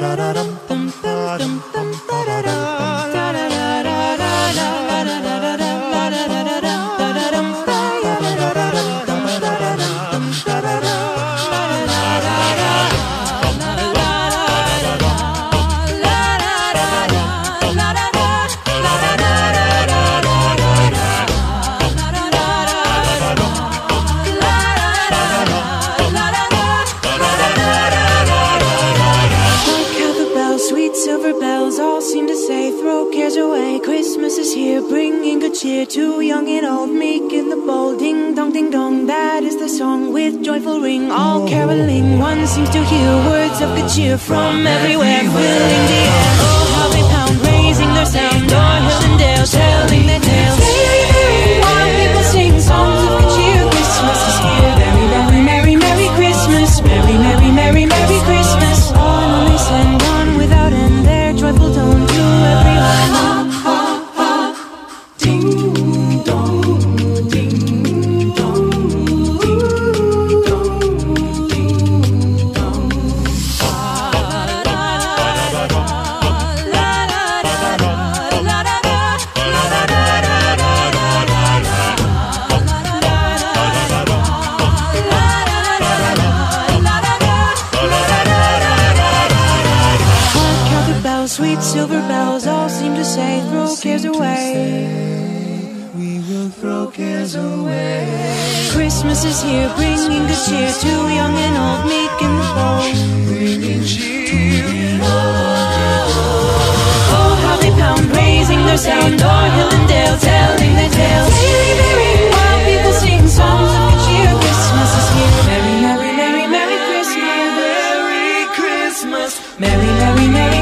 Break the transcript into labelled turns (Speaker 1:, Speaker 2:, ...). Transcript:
Speaker 1: da da da dum dum dum dum. Silver bells all seem to say, throw cares away. Christmas is here, bringing good cheer to young and old, meek and the bold. Ding dong, ding dong, that is the song with joyful ring. All caroling, one seems to hear words of good cheer from everywhere, filling the sweet silver bells, all seem to say, throw cares away.
Speaker 2: We will throw cares away.
Speaker 1: Christmas is here, bringing good cheer to young and old, meek and bold.
Speaker 2: Bringing cheer.
Speaker 1: Oh, how they pound, raising their sound, o'er hill and dale, telling their tales. Merry, merry, while people sing songs of good cheer. Christmas is here. Merry, merry, merry, merry Christmas.
Speaker 2: Merry Christmas.
Speaker 1: Merry, merry, merry, merry